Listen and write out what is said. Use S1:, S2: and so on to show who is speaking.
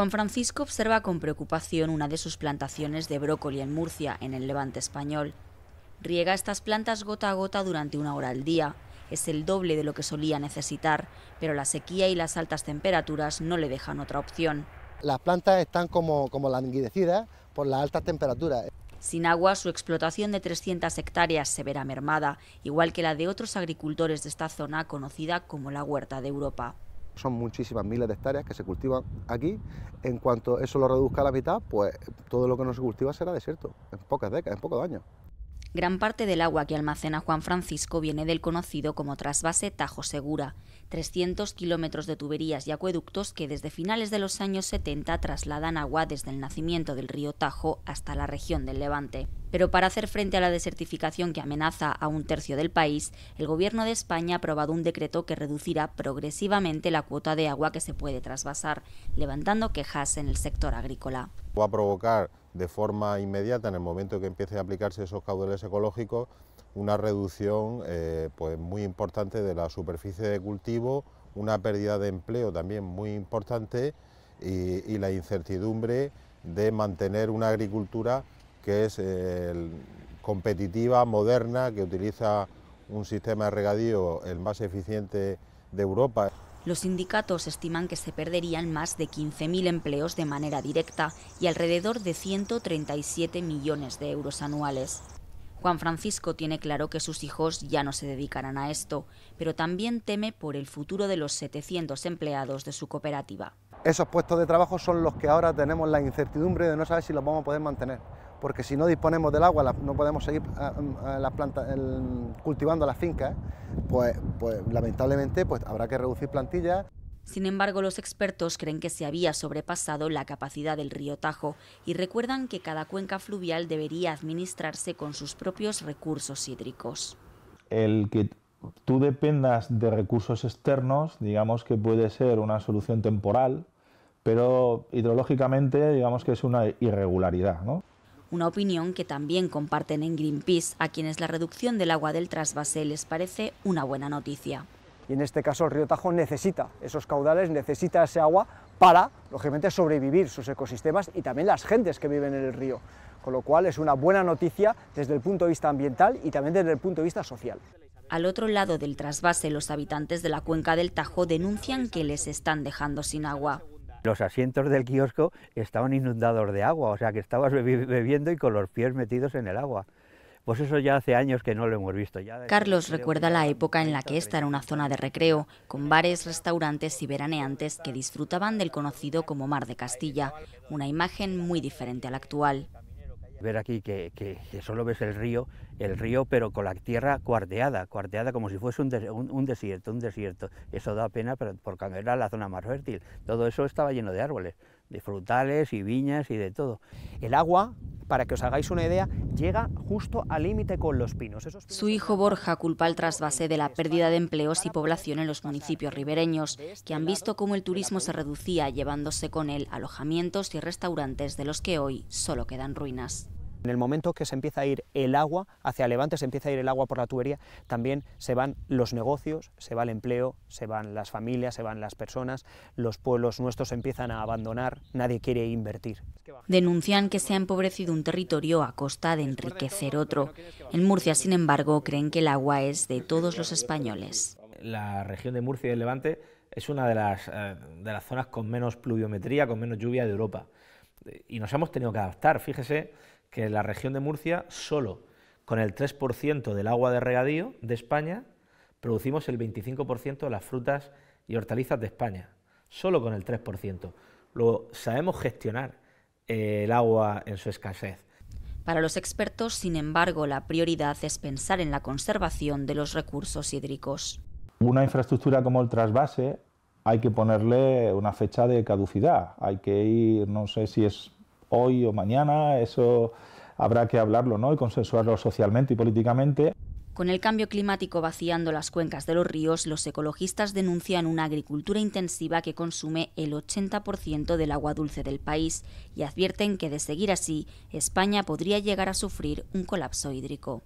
S1: Juan Francisco observa con preocupación una de sus plantaciones de brócoli en Murcia, en el levante español. Riega estas plantas gota a gota durante una hora al día. Es el doble de lo que solía necesitar, pero la sequía y las altas temperaturas no le dejan otra opción.
S2: Las plantas están como, como languidecidas por las altas temperaturas.
S1: Sin agua, su explotación de 300 hectáreas se verá mermada, igual que la de otros agricultores de esta zona conocida como la Huerta de Europa
S2: son muchísimas miles de hectáreas que se cultivan aquí. En cuanto eso lo reduzca a la mitad, pues todo lo que no se cultiva será desierto, en pocas décadas, en pocos años.
S1: Gran parte del agua que almacena Juan Francisco viene del conocido como trasvase Tajo Segura, 300 kilómetros de tuberías y acueductos que desde finales de los años 70 trasladan agua desde el nacimiento del río Tajo hasta la región del Levante. Pero para hacer frente a la desertificación que amenaza a un tercio del país, el Gobierno de España ha aprobado un decreto que reducirá progresivamente la cuota de agua que se puede trasvasar, levantando quejas en el sector agrícola.
S3: Va a provocar de forma inmediata, en el momento que empiece a aplicarse esos caudales ecológicos, una reducción eh, pues muy importante de la superficie de cultivo, una pérdida de empleo también muy importante y, la incertidumbre de mantener una agricultura que es eh, competitiva, moderna, que utiliza un sistema de regadío el más eficiente de Europa.
S1: Los sindicatos estiman que se perderían más de 15.000 empleos de manera directa y alrededor de 137 millones de euros anuales. Juan Francisco tiene claro que sus hijos ya no se dedicarán a esto, pero también teme por el futuro de los 700 empleados de su cooperativa.
S2: Esos puestos de trabajo son los que ahora tenemos la incertidumbre de no saber si los vamos a poder mantener, porque si no disponemos del agua, no podemos seguir cultivando las fincas, pues, pues lamentablemente pues, habrá que reducir plantillas.
S1: Sin embargo, los expertos creen que se había sobrepasado la capacidad del río Tajo y recuerdan que cada cuenca fluvial debería administrarse con sus propios recursos hídricos.
S4: El que tú dependas de recursos externos, digamos que puede ser una solución temporal, pero hidrológicamente digamos que es una irregularidad. ¿no?
S1: Una opinión que también comparten en Greenpeace, a quienes la reducción del agua del trasvase les parece una buena noticia
S5: y en este caso el río Tajo necesita esos caudales, necesita ese agua para, lógicamente, sobrevivir sus ecosistemas y también las gentes que viven en el río, con lo cual es una buena noticia desde el punto de vista ambiental y también desde el punto de vista social.
S1: Al otro lado del trasvase, los habitantes de la cuenca del Tajo denuncian que les están dejando sin agua.
S6: Los asientos del kiosco estaban inundados de agua, o sea que estabas bebiendo y con los pies metidos en el agua. Pues eso ya hace años que no lo hemos visto. Ya
S1: Carlos recuerda la época en la que esta era una zona de recreo, con bares, restaurantes y veraneantes que disfrutaban del conocido como Mar de Castilla, una imagen muy diferente a la actual.
S6: Ver aquí que, que, solo ves el río, el río pero con la tierra cuarteada, cuarteada como si fuese un, un, desierto, un desierto. Eso da pena porque era la zona más fértil. Todo eso estaba lleno de árboles, de frutales y viñas y de todo.
S5: El agua para que os hagáis una idea, llega justo al límite con los pinos.
S1: Su hijo Borja culpa el trasvase de la pérdida de empleos y población en los municipios ribereños, que han visto cómo el turismo se reducía, llevándose con él alojamientos y restaurantes de los que hoy solo quedan ruinas.
S5: En el momento que se empieza a ir el agua hacia Levante, se empieza a ir el agua por la tubería, también se van los negocios, se va el empleo, se van las familias, se van las personas, los pueblos nuestros empiezan a abandonar, nadie quiere invertir.
S1: Denuncian que se ha empobrecido un territorio a costa de enriquecer otro. En Murcia, sin embargo, creen que el agua es de todos los españoles.
S7: La región de Murcia y el Levante es una de las, eh, de las zonas con menos pluviometría, con menos lluvia de Europa. Y nos hemos tenido que adaptar. Fíjese que en la región de Murcia, solo con el 3% del agua de regadío de España, producimos el 25% de las frutas y hortalizas de España. Solo con el 3%. Luego, sabemos gestionar eh, el agua en su escasez.
S1: Para los expertos, sin embargo, la prioridad es pensar en la conservación de los recursos hídricos.
S4: Una infraestructura como el trasvase hay que ponerle una fecha de caducidad. Hay que ir, no sé si es hoy o mañana, eso habrá que hablarlo ¿no? y consensuarlo socialmente y políticamente.
S1: Con el cambio climático vaciando las cuencas de los ríos, los ecologistas denuncian una agricultura intensiva que consume el 80% del agua dulce del país y advierten que de seguir así, España podría llegar a sufrir un colapso hídrico.